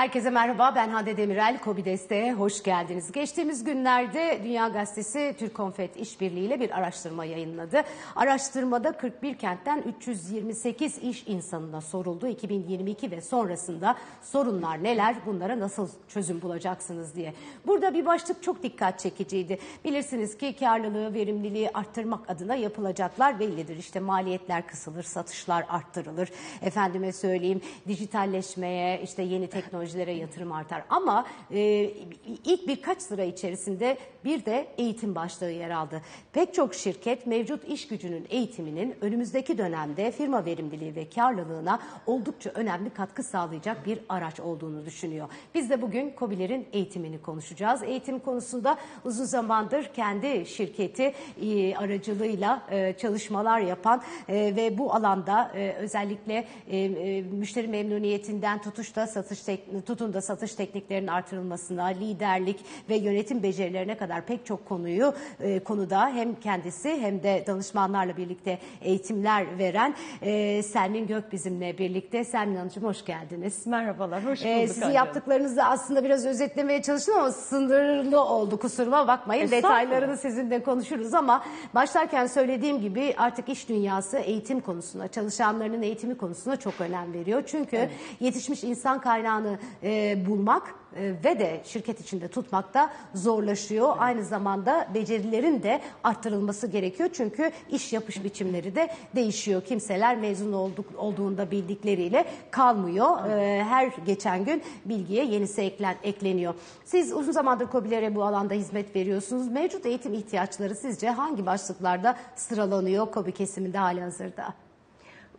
Herkese merhaba ben Hande Demirel. Kobi Deste'ye hoş geldiniz. Geçtiğimiz günlerde Dünya Gazetesi Türk Konfet İşbirliği ile bir araştırma yayınladı. Araştırmada 41 kentten 328 iş insanına soruldu. 2022 ve sonrasında sorunlar neler, bunlara nasıl çözüm bulacaksınız diye. Burada bir başlık çok dikkat çekiciydi. Bilirsiniz ki karlılığı, verimliliği arttırmak adına yapılacaklar bellidir. İşte maliyetler kısılır, satışlar arttırılır. Efendime söyleyeyim dijitalleşmeye, işte yeni teknoloji teknolojilere yatırım artar. Ama e, ilk birkaç sıra içerisinde bir de eğitim başlığı yer aldı. Pek çok şirket mevcut iş gücünün eğitiminin önümüzdeki dönemde firma verimliliği ve karlılığına oldukça önemli katkı sağlayacak bir araç olduğunu düşünüyor. Biz de bugün COBİ'lerin eğitimini konuşacağız. Eğitim konusunda uzun zamandır kendi şirketi e, aracılığıyla e, çalışmalar yapan e, ve bu alanda e, özellikle e, e, müşteri memnuniyetinden tutuşta satış tek, tutun da satış tekniklerinin artırılmasına, liderlik ve yönetim becerilerine kadar pek çok konuyu e, konuda hem kendisi hem de danışmanlarla birlikte eğitimler veren e, Selmin Gök bizimle birlikte. Selmin Hanımcığım hoş geldiniz. Merhabalar, hoş E, bulduk. sizin annem. yaptıklarınızı aslında biraz özetlemeye çalıştım ama sınırlı oldu kusuruma bakmayın. Estağfurullah. Detaylarını sizinle konuşuruz ama başlarken söylediğim gibi artık iş dünyası eğitim konusuna, çalışanlarının eğitimi konusuna çok önem veriyor. Çünkü yetişmiş insan kaynağını e, bulmak e, ve de şirket içinde tutmak da zorlaşıyor. Aynı zamanda becerilerin de arttırılması gerekiyor. Çünkü iş yapış biçimleri de değişiyor. Kimseler mezun olduk, olduğunda bildikleriyle kalmıyor. E, her geçen gün bilgiye yenisi eklen, ekleniyor. Siz uzun zamandır KOBİ'lere bu alanda hizmet veriyorsunuz. Mevcut eğitim ihtiyaçları sizce hangi başlıklarda sıralanıyor KOBİ kesiminde hali hazırda?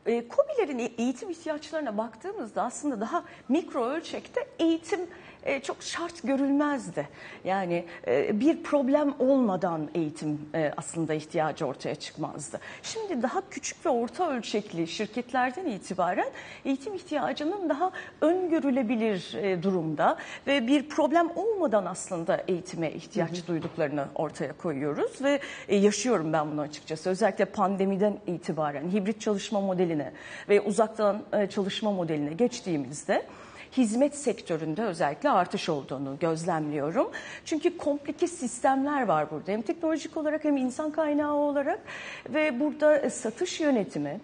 E, KOBİ'lerin e- eğitim ihtiyaçlarına baktığımızda aslında daha mikro ölçekte eğitim e, çok şart görülmezdi. Yani e, bir problem olmadan eğitim e, aslında ihtiyacı ortaya çıkmazdı. Şimdi daha küçük ve orta ölçekli şirketlerden itibaren eğitim ihtiyacının daha öngörülebilir e, durumda ve bir problem olmadan aslında eğitime ihtiyaç duyduklarını ortaya koyuyoruz ve e, yaşıyorum ben bunu açıkçası. Özellikle pandemiden itibaren hibrit çalışma modeline ve uzaktan e, çalışma modeline geçtiğimizde hizmet sektöründe özellikle artış olduğunu gözlemliyorum. Çünkü komplike sistemler var burada. Hem teknolojik olarak hem insan kaynağı olarak ve burada e, satış yönetimi,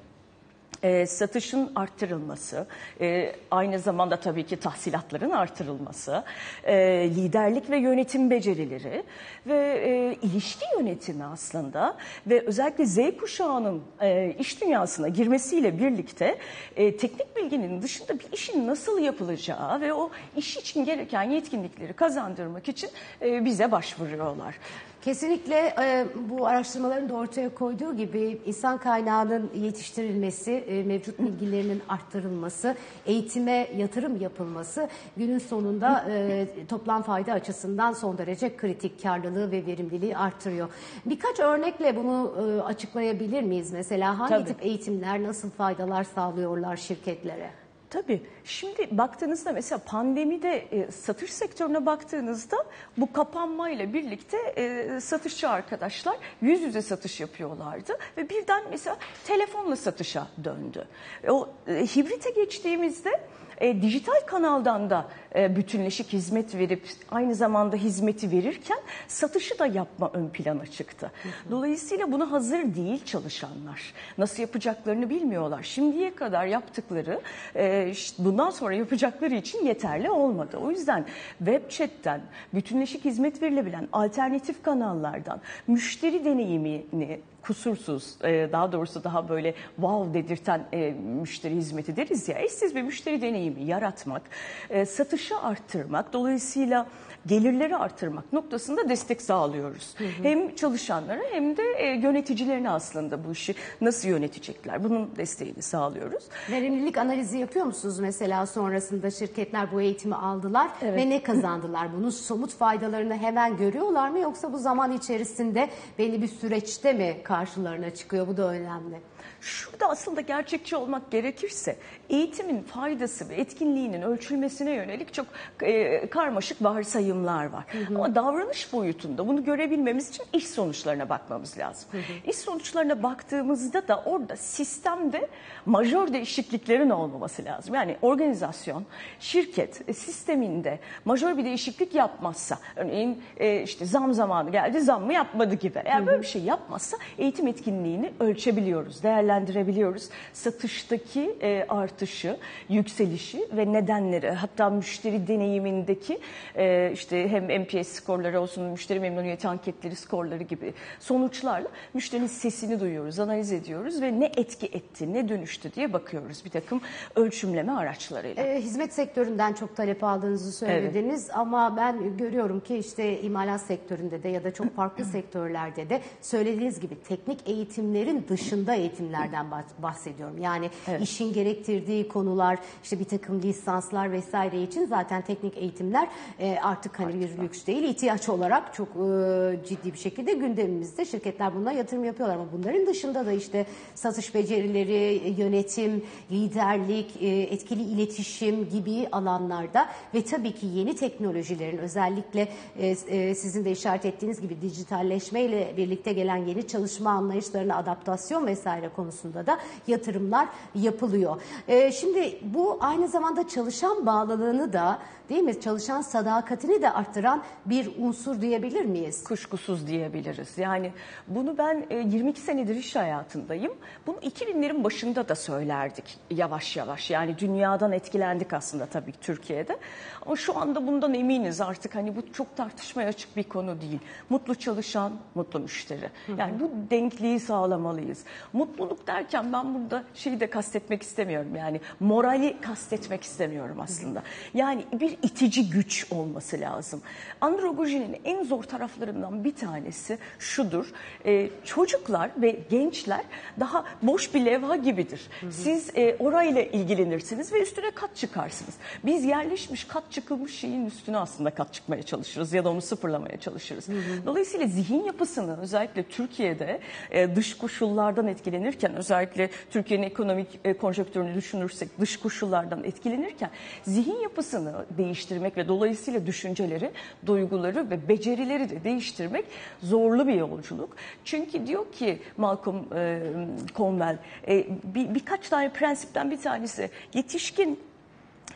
e, satışın arttırılması, e, aynı zamanda tabii ki tahsilatların artırılması, e, liderlik ve yönetim becerileri ve e, ilişki yönetimi aslında ve özellikle Z kuşağının e, iş dünyasına girmesiyle birlikte e, teknik bilginin dışında bir işin nasıl yapılacağı ve o iş için gereken yetkinlikleri kazandırmak için e, bize başvuruyorlar. Kesinlikle e, bu araştırmaların da ortaya koyduğu gibi insan kaynağının yetiştirilmesi, e, mevcut bilgilerinin arttırılması, eğitime yatırım yapılması günün sonunda e, toplam fayda açısından son derece kritik karlılığı ve verimliliği artırıyor. Birkaç örnekle bunu e, açıklayabilir miyiz? Mesela hangi Tabii. tip eğitimler nasıl faydalar sağlıyorlar şirketlere? Tabii. Şimdi baktığınızda mesela pandemide e, satış sektörüne baktığınızda bu kapanmayla birlikte e, satışçı arkadaşlar yüz yüze satış yapıyorlardı ve birden mesela telefonla satışa döndü. E, o e, hibrite geçtiğimizde e, dijital kanaldan da e, bütünleşik hizmet verip aynı zamanda hizmeti verirken satışı da yapma ön plana çıktı. Dolayısıyla buna hazır değil çalışanlar. Nasıl yapacaklarını bilmiyorlar. Şimdiye kadar yaptıkları e, bundan sonra yapacakları için yeterli olmadı. O yüzden web chat'ten bütünleşik hizmet verilebilen alternatif kanallardan müşteri deneyimini kusursuz, e, daha doğrusu daha böyle wow dedirten e, müşteri hizmeti deriz ya, eşsiz bir müşteri deneyimi yaratmak, e, satışı arttırmak, dolayısıyla gelirleri arttırmak noktasında destek sağlıyoruz. Hem çalışanlara hem de e, yöneticilerine aslında bu işi nasıl yönetecekler, bunun desteğini sağlıyoruz. Verimlilik analizi yapıyor musunuz mesela sonrasında şirketler bu eğitimi aldılar ve ne kazandılar? Bunun somut faydalarını hemen görüyorlar mı yoksa bu zaman içerisinde belli bir süreçte mi karşılarına çıkıyor? Bu da önemli. Şurada aslında gerçekçi olmak gerekirse eğitimin faydası ve etkinliğinin ölçülmesine yönelik çok e, karmaşık varsayımlar var. Hı hı. Ama davranış boyutunda bunu görebilmemiz için iş sonuçlarına bakmamız lazım. Hı hı. İş sonuçlarına baktığımızda da orada sistemde majör değişikliklerin olmaması lazım. Yani organizasyon, şirket e, sisteminde majör bir değişiklik yapmazsa, örneğin e, işte zam zamanı geldi zam mı yapmadı gibi. Eğer böyle bir şey yapmazsa eğitim etkinliğini ölçebiliyoruz, değerlendirebiliyoruz. Satıştaki e, artışı, yükselişi ve nedenleri hatta müşteri deneyimindeki e, işte hem NPS skorları olsun, müşteri memnuniyeti anketleri skorları gibi sonuçlarla müşterinin sesini duyuyoruz, analiz ediyoruz ve ne etki etti, ne dönüştü diye bakıyoruz bir takım ölçümleme araçlarıyla. E, hizmet sektöründen çok talep aldığınızı söylediniz evet. ama ben görüyorum ki işte imalat sektöründe de ya da çok farklı sektörlerde de söylediğiniz gibi teknik eğitimlerin dışında eğitimlerden bahsediyorum. Yani evet. işin gerektirdiği konular, işte bir takım lisanslar vesaire için zaten teknik eğitimler e, artık hani bir lüks değil, ihtiyaç olarak çok e, ciddi bir şekilde gündemimizde. Şirketler buna yatırım yapıyorlar ama bunların dışında da işte satış becerileri, yönetim, liderlik, e, etkili iletişim gibi alanlarda ve tabii ki yeni teknolojilerin özellikle sizin de işaret ettiğiniz gibi dijitalleşme ile birlikte gelen yeni çalışma anlayışlarına adaptasyon vesaire konusunda da yatırımlar yapılıyor. Şimdi bu aynı zamanda çalışan bağlılığını da değil mi? Çalışan sadakatini de arttıran bir unsur diyebilir miyiz? Kuşkusuz diyebiliriz. Yani bunu ben 22 e, senedir iş hayatındayım. Bunu 2000'lerin başında da söylerdik yavaş yavaş. Yani dünyadan etkilendik aslında tabii Türkiye'de. Ama şu anda bundan eminiz artık hani bu çok tartışmaya açık bir konu değil. Mutlu çalışan, mutlu müşteri. Yani bu denkliği sağlamalıyız. Mutluluk derken ben burada şeyi de kastetmek istemiyorum. Yani morali kastetmek istemiyorum aslında. Yani bir itici güç olması lazım. Androgojinin en zor taraflarından bir tanesi şudur. E, çocuklar ve gençler daha boş bir levha gibidir. Hı hı. Siz e, orayla ilgilenirsiniz ve üstüne kat çıkarsınız. Biz yerleşmiş kat çıkılmış şeyin üstüne aslında kat çıkmaya çalışırız ya da onu sıfırlamaya çalışırız. Hı hı. Dolayısıyla zihin yapısını özellikle Türkiye'de e, dış koşullardan etkilenirken özellikle Türkiye'nin ekonomik e, konjonktürünü düşünürsek dış koşullardan etkilenirken zihin yapısını değiştirmek ve dolayısıyla düşünceleri, duyguları ve becerileri de değiştirmek zorlu bir yolculuk. Çünkü diyor ki Malcolm e, Conwell e, bir, birkaç tane prensipten bir tanesi yetişkin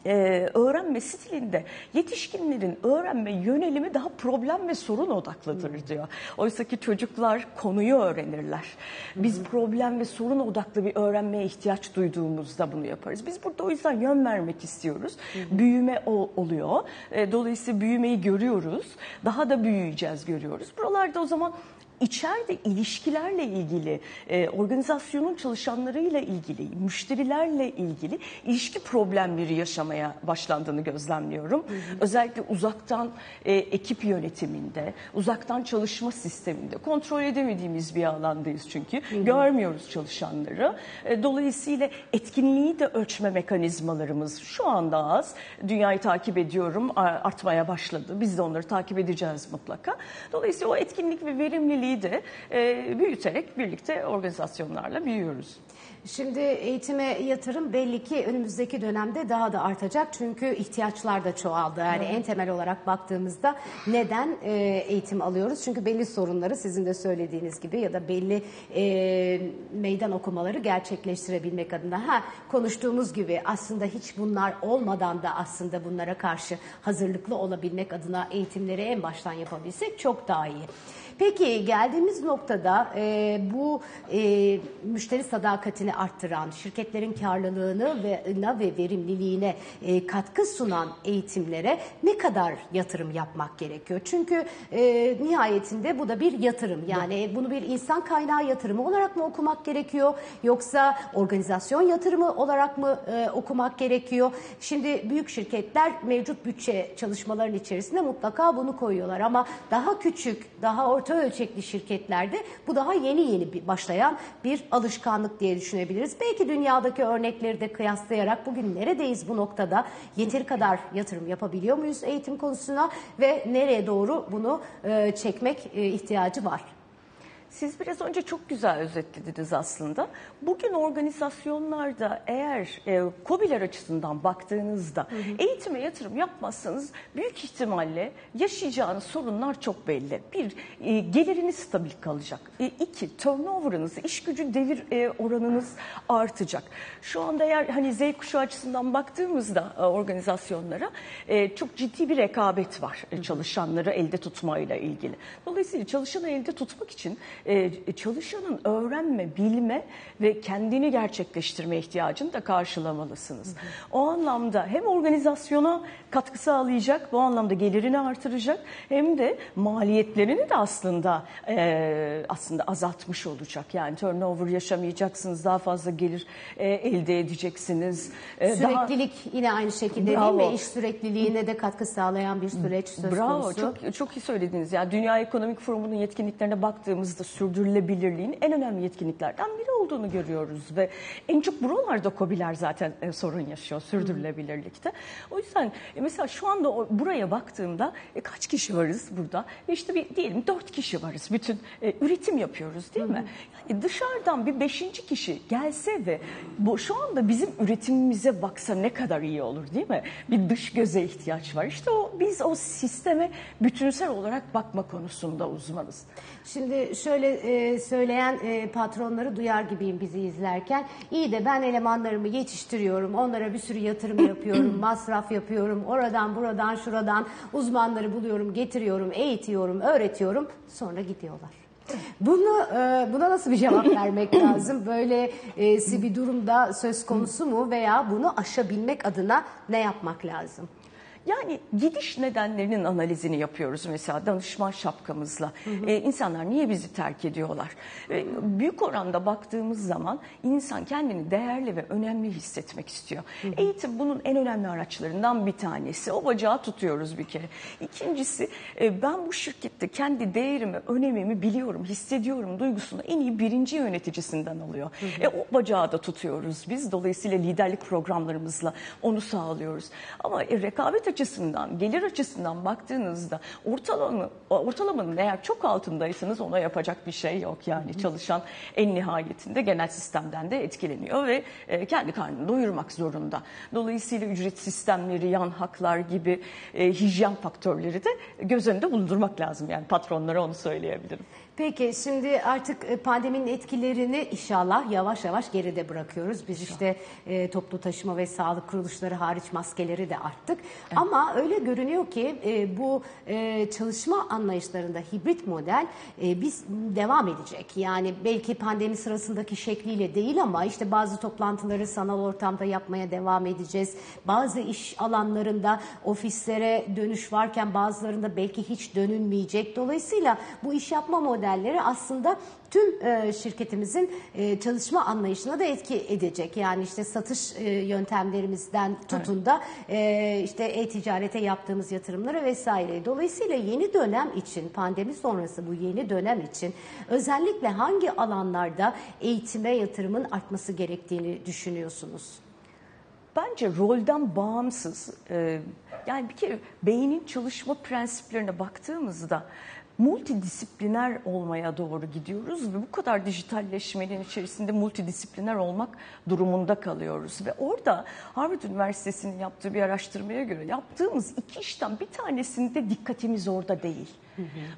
e, öğrenme stilinde yetişkinlerin öğrenme yönelimi daha problem ve sorun odaklıdır diyor. Oysa ki çocuklar konuyu öğrenirler. Biz problem ve sorun odaklı bir öğrenmeye ihtiyaç duyduğumuzda bunu yaparız. Biz burada o yüzden yön vermek istiyoruz. Büyüme o, oluyor. E, dolayısıyla büyümeyi görüyoruz. Daha da büyüyeceğiz görüyoruz. Buralarda o zaman içeride ilişkilerle ilgili, e, organizasyonun çalışanlarıyla ilgili, müşterilerle ilgili ilişki problemleri yaşamaya başlandığını gözlemliyorum. Hı hı. Özellikle uzaktan e, ekip yönetiminde, uzaktan çalışma sisteminde kontrol edemediğimiz bir alandayız çünkü. Hı hı. Görmüyoruz çalışanları. E, dolayısıyla etkinliği de ölçme mekanizmalarımız şu anda az. Dünyayı takip ediyorum, artmaya başladı. Biz de onları takip edeceğiz mutlaka. Dolayısıyla o etkinlik ve verimliliği de e, büyüterek birlikte organizasyonlarla büyüyoruz. Şimdi eğitime yatırım belli ki önümüzdeki dönemde daha da artacak çünkü ihtiyaçlar da çoğaldı. Yani evet. en temel olarak baktığımızda neden e, eğitim alıyoruz? Çünkü belli sorunları sizin de söylediğiniz gibi ya da belli e, meydan okumaları gerçekleştirebilmek adına. Ha konuştuğumuz gibi aslında hiç bunlar olmadan da aslında bunlara karşı hazırlıklı olabilmek adına eğitimleri en baştan yapabilsek çok daha iyi. Peki geldiğimiz noktada e, bu e, müşteri sadakatini arttıran, şirketlerin karlılığını ve, ve verimliliğine e, katkı sunan eğitimlere ne kadar yatırım yapmak gerekiyor? Çünkü e, nihayetinde bu da bir yatırım. Yani evet. bunu bir insan kaynağı yatırımı olarak mı okumak gerekiyor? Yoksa organizasyon yatırımı olarak mı e, okumak gerekiyor? Şimdi büyük şirketler mevcut bütçe çalışmaların içerisinde mutlaka bunu koyuyorlar ama daha küçük, daha orta orta ölçekli şirketlerde bu daha yeni yeni başlayan bir alışkanlık diye düşünebiliriz. Belki dünyadaki örnekleri de kıyaslayarak bugün neredeyiz bu noktada? Yeteri kadar yatırım yapabiliyor muyuz eğitim konusuna ve nereye doğru bunu e, çekmek e, ihtiyacı var? Siz biraz önce çok güzel özetlediniz aslında. Bugün organizasyonlarda eğer e, COBİ'ler açısından baktığınızda hı hı. eğitime yatırım yapmazsanız büyük ihtimalle yaşayacağınız sorunlar çok belli. Bir, e, geliriniz stabil kalacak. E, iki, turnover'ınız, iş gücü devir e, oranınız artacak. Şu anda eğer hani Z kuşağı açısından baktığımızda e, organizasyonlara e, çok ciddi bir rekabet var e, çalışanları elde tutmayla ilgili. Dolayısıyla çalışanı elde tutmak için e, çalışanın öğrenme, bilme ve kendini gerçekleştirme ihtiyacını da karşılamalısınız. O anlamda hem organizasyona katkı sağlayacak, bu anlamda gelirini artıracak hem de maliyetlerini de aslında e, aslında azaltmış olacak. Yani turnover yaşamayacaksınız, daha fazla gelir e, elde edeceksiniz. E, Süreklilik daha... yine aynı şekilde Bravo. değil mi? İş sürekliliğine de katkı sağlayan bir süreç söz Bravo, konusu. çok, çok iyi söylediniz. Yani Dünya Ekonomik Forumu'nun yetkinliklerine baktığımızda sürdürülebilirliğin en önemli yetkinliklerden biri olduğunu görüyoruz ve en çok buralarda COBİ'ler zaten e, sorun yaşıyor sürdürülebilirlikte. O yüzden e, mesela şu anda o, buraya baktığımda e, kaç kişi varız burada? E işte bir diyelim dört kişi varız. Bütün e, üretim yapıyoruz değil mi? Yani dışarıdan bir beşinci kişi gelse ve bu şu anda bizim üretimimize baksa ne kadar iyi olur değil mi? Bir dış göze ihtiyaç var. İşte o biz o sisteme bütünsel olarak bakma konusunda uzmanız. Şimdi şöyle e, söyleyen e, patronları duyar gibiyim bizi izlerken. İyi de ben elemanlarımı yetiştiriyorum, onlara bir sürü yatırım yapıyorum, masraf yapıyorum, oradan buradan şuradan uzmanları buluyorum, getiriyorum, eğitiyorum, öğretiyorum, sonra gidiyorlar. Bunu e, buna nasıl bir cevap vermek lazım? Böyle e, bir durumda söz konusu mu veya bunu aşabilmek adına ne yapmak lazım? Yani gidiş nedenlerinin analizini yapıyoruz mesela danışman şapkamızla. Hı hı. Ee, insanlar niye bizi terk ediyorlar? Ee, büyük oranda baktığımız zaman insan kendini değerli ve önemli hissetmek istiyor. Hı hı. Eğitim bunun en önemli araçlarından bir tanesi. O bacağı tutuyoruz bir kere. İkincisi e, ben bu şirkette kendi değerimi, önemimi biliyorum, hissediyorum duygusunu en iyi birinci yöneticisinden alıyor. Hı hı. E, o bacağı da tutuyoruz biz. Dolayısıyla liderlik programlarımızla onu sağlıyoruz. Ama e, rekabet açısından, gelir açısından baktığınızda ortalama, ortalamanın eğer çok altındaysanız ona yapacak bir şey yok. Yani çalışan en nihayetinde genel sistemden de etkileniyor ve e, kendi karnını doyurmak zorunda. Dolayısıyla ücret sistemleri, yan haklar gibi e, hijyen faktörleri de göz önünde bulundurmak lazım. Yani patronlara onu söyleyebilirim. Peki şimdi artık e, pandeminin etkilerini inşallah yavaş yavaş geride bırakıyoruz. Biz işte e, toplu taşıma ve sağlık kuruluşları hariç maskeleri de arttık. Evet. Ama öyle görünüyor ki e, bu e, çalışma anlayışlarında hibrit model e, biz devam edecek. Yani belki pandemi sırasındaki şekliyle değil ama işte bazı toplantıları sanal ortamda yapmaya devam edeceğiz. Bazı iş alanlarında ofislere dönüş varken bazılarında belki hiç dönülmeyecek. Dolayısıyla bu iş yapma modeli modelleri aslında tüm e, şirketimizin e, çalışma anlayışına da etki edecek. Yani işte satış e, yöntemlerimizden tutun da e, işte e-ticarete yaptığımız yatırımları vesaire. Dolayısıyla yeni dönem için pandemi sonrası bu yeni dönem için özellikle hangi alanlarda eğitime yatırımın artması gerektiğini düşünüyorsunuz? Bence rolden bağımsız yani bir kere beynin çalışma prensiplerine baktığımızda multidisipliner olmaya doğru gidiyoruz ve bu kadar dijitalleşmenin içerisinde multidisipliner olmak durumunda kalıyoruz. Ve orada Harvard Üniversitesi'nin yaptığı bir araştırmaya göre yaptığımız iki işten bir tanesinde dikkatimiz orada değil.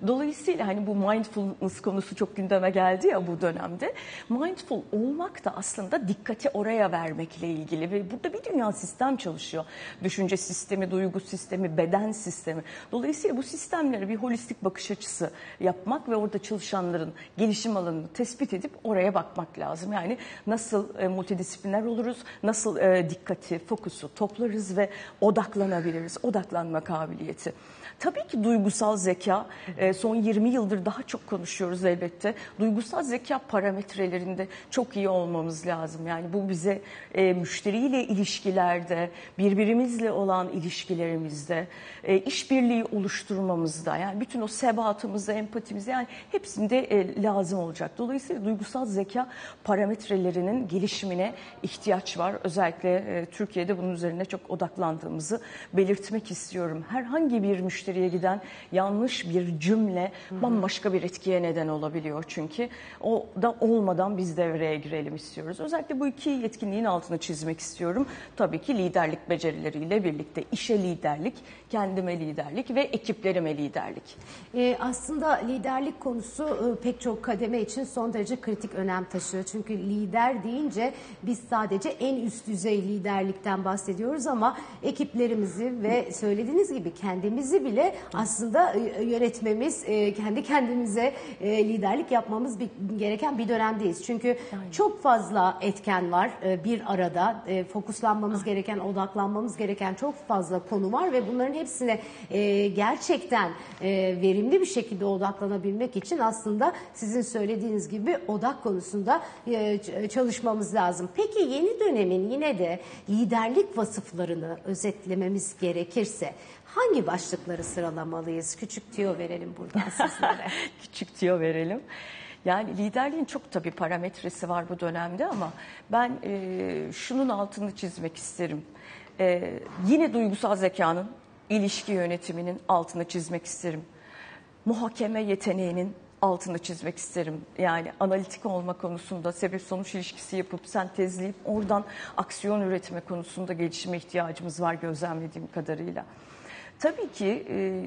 Dolayısıyla hani bu mindfulness konusu çok gündeme geldi ya bu dönemde. Mindful olmak da aslında dikkati oraya vermekle ilgili ve burada bir dünya sistem çalışıyor. Düşünce sistemi, duygu sistemi, beden sistemi. Dolayısıyla bu sistemlere bir holistik bakış açısı yapmak ve orada çalışanların gelişim alanını tespit edip oraya bakmak lazım. Yani nasıl e, multidisipliner oluruz, nasıl e, dikkati, fokusu toplarız ve odaklanabiliriz, odaklanma kabiliyeti. Tabii ki duygusal zeka e, son 20 yıldır daha çok konuşuyoruz elbette. Duygusal zeka parametrelerinde çok iyi olmamız lazım. Yani bu bize e, müşteriyle ilişki ilişkilerde, birbirimizle olan ilişkilerimizde, e, işbirliği oluşturmamızda, yani bütün o sebatımızda, empatimizde yani hepsinde lazım olacak. Dolayısıyla duygusal zeka parametrelerinin gelişimine ihtiyaç var. Özellikle Türkiye'de bunun üzerine çok odaklandığımızı belirtmek istiyorum. Herhangi bir müşteriye giden yanlış bir cümle bambaşka bir etkiye neden olabiliyor çünkü. O da olmadan biz devreye girelim istiyoruz. Özellikle bu iki yetkinliğin altını çizmek istiyorum. Tabii ki liderlik becerileriyle birlikte işe liderlik, kendime liderlik ve ekiplerime liderlik. Ee, aslında liderlik konusu e, pek çok kademe için son derece kritik önem taşıyor. Çünkü lider deyince biz sadece en üst düzey liderlikten bahsediyoruz ama ekiplerimizi ve söylediğiniz gibi kendimizi bile aslında e, yönetmemiz, e, kendi kendimize e, liderlik yapmamız gereken bir dönemdeyiz. Çünkü çok fazla etken var e, bir arada. E, fokuslanmamız gereken, odaklanmamız gereken çok fazla konu var ve bunların hepsine e, gerçekten e, verimli bir şekilde odaklanabilmek için aslında sizin söylediğiniz gibi odak konusunda e, çalışmamız lazım. Peki yeni dönemin yine de liderlik vasıflarını özetlememiz gerekirse hangi başlıkları sıralamalıyız? Küçük tüyo verelim buradan sizlere. Küçük tüyo verelim. Yani liderliğin çok tabii parametresi var bu dönemde ama ben e, şunun altını çizmek isterim. E, yine duygusal zekanın, ilişki yönetiminin altını çizmek isterim. Muhakeme yeteneğinin altını çizmek isterim. Yani analitik olma konusunda sebep sonuç ilişkisi yapıp sentezleyip oradan aksiyon üretme konusunda gelişime ihtiyacımız var gözlemlediğim kadarıyla. Tabii ki e,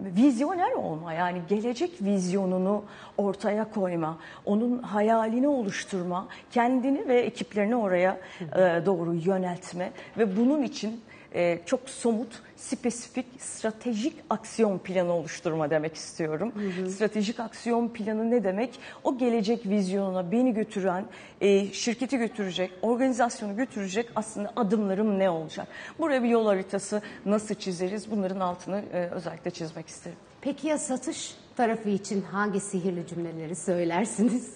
vizyoner olma yani gelecek vizyonunu ortaya koyma, onun hayalini oluşturma, kendini ve ekiplerini oraya e, doğru yöneltme ve bunun için e, çok somut, spesifik, stratejik aksiyon planı oluşturma demek istiyorum. Stratejik aksiyon planı ne demek? O gelecek vizyonuna beni götüren, e, şirketi götürecek, organizasyonu götürecek aslında adımlarım ne olacak? Buraya bir yol haritası nasıl çizeriz? Bunların altını e, özellikle çizmek isterim. Peki ya satış tarafı için hangi sihirli cümleleri söylersiniz?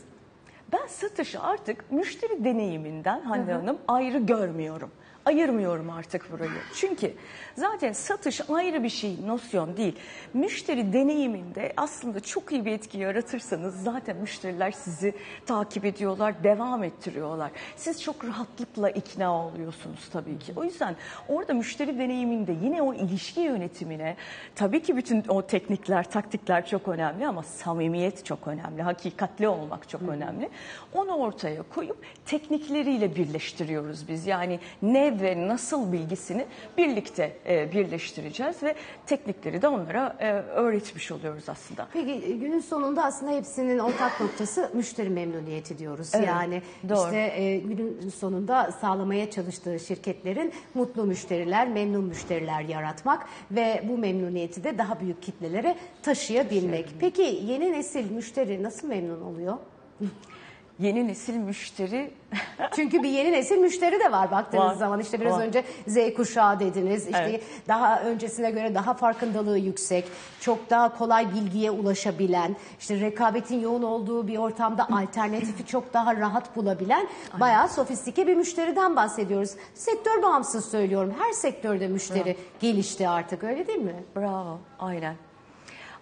Ben satışı artık müşteri deneyiminden Hande Hanım ayrı görmüyorum. Ayırmıyorum artık burayı. Çünkü zaten satış ayrı bir şey, nosyon değil. Müşteri deneyiminde aslında çok iyi bir etki yaratırsanız zaten müşteriler sizi takip ediyorlar, devam ettiriyorlar. Siz çok rahatlıkla ikna oluyorsunuz tabii ki. O yüzden orada müşteri deneyiminde yine o ilişki yönetimine tabii ki bütün o teknikler, taktikler çok önemli ama samimiyet çok önemli. Hakikatli olmak çok önemli. Onu ortaya koyup teknikleriyle birleştiriyoruz biz. Yani ne ve nasıl bilgisini birlikte e, birleştireceğiz ve teknikleri de onlara e, öğretmiş oluyoruz aslında. Peki e, günün sonunda aslında hepsinin ortak noktası müşteri memnuniyeti diyoruz. Evet, yani doğru. işte e, günün sonunda sağlamaya çalıştığı şirketlerin mutlu müşteriler, memnun müşteriler yaratmak ve bu memnuniyeti de daha büyük kitlelere taşıyabilmek. Peki yeni nesil müşteri nasıl memnun oluyor? Yeni nesil müşteri Çünkü bir yeni nesil müşteri de var baktığınız Var, zaman. işte biraz var. önce Z kuşağı dediniz. İşte Evet. daha öncesine göre daha farkındalığı yüksek, çok daha kolay bilgiye ulaşabilen, işte rekabetin yoğun olduğu bir ortamda alternatifi çok daha rahat bulabilen bayağı sofistike bir müşteriden bahsediyoruz. Sektör bağımsız söylüyorum. Her sektörde müşteri gelişti artık öyle değil mi? Bravo, aynen.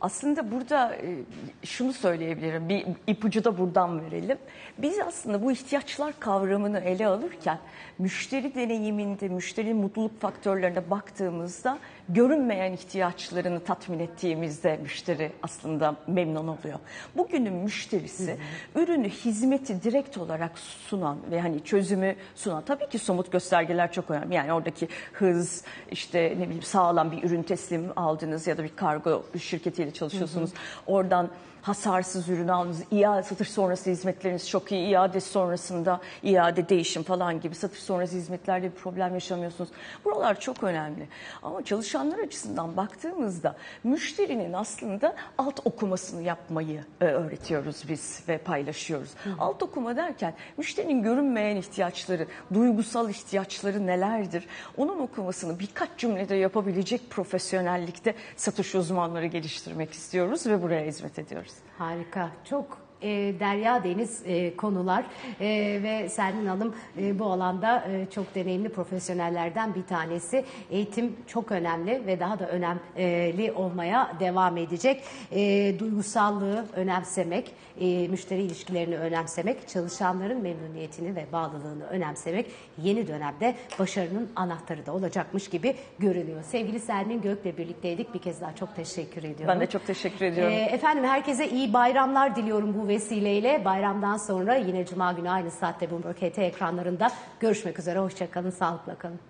Aslında burada e, şunu söyleyebilirim, bir ipucu da buradan verelim. Biz aslında bu ihtiyaçlar kavramını ele alırken müşteri deneyiminde, müşterinin mutluluk faktörlerine baktığımızda görünmeyen ihtiyaçlarını tatmin ettiğimizde müşteri aslında memnun oluyor. Bugünün müşterisi ürünü, hizmeti direkt olarak sunan ve hani çözümü sunan tabii ki somut göstergeler çok önemli. Yani oradaki hız, işte ne bileyim sağlam bir ürün teslim aldınız ya da bir kargo şirketiyle çalışıyorsunuz. Oradan hasarsız ürün aldınız, iade satış sonrası hizmetleriniz çok iyi, iade sonrasında iade değişim falan gibi satış sonrası hizmetlerde bir problem yaşamıyorsunuz. Buralar çok önemli. Ama çalışanlar açısından baktığımızda müşterinin aslında alt okumasını yapmayı e, öğretiyoruz biz ve paylaşıyoruz. Alt okuma derken müşterinin görünmeyen ihtiyaçları, duygusal ihtiyaçları nelerdir? Onun okumasını birkaç cümlede yapabilecek profesyonellikte satış uzmanları geliştirmek istiyoruz ve buraya hizmet ediyoruz. Harika. Çok e, derya deniz e, konular e, ve Selmin Hanım e, bu alanda e, çok deneyimli profesyonellerden bir tanesi. Eğitim çok önemli ve daha da önemli olmaya devam edecek. E, duygusallığı önemsemek, e, müşteri ilişkilerini önemsemek, çalışanların memnuniyetini ve bağlılığını önemsemek yeni dönemde başarının anahtarı da olacakmış gibi görünüyor. Sevgili Selmin Gök'le birlikteydik. Bir kez daha çok teşekkür ediyorum. Ben de çok teşekkür ediyorum. Ee, efendim herkese iyi bayramlar diliyorum bu vesileyle. Bayramdan sonra yine Cuma günü aynı saatte Bloomberg HT ekranlarında görüşmek üzere. Hoşçakalın, sağlıkla kalın.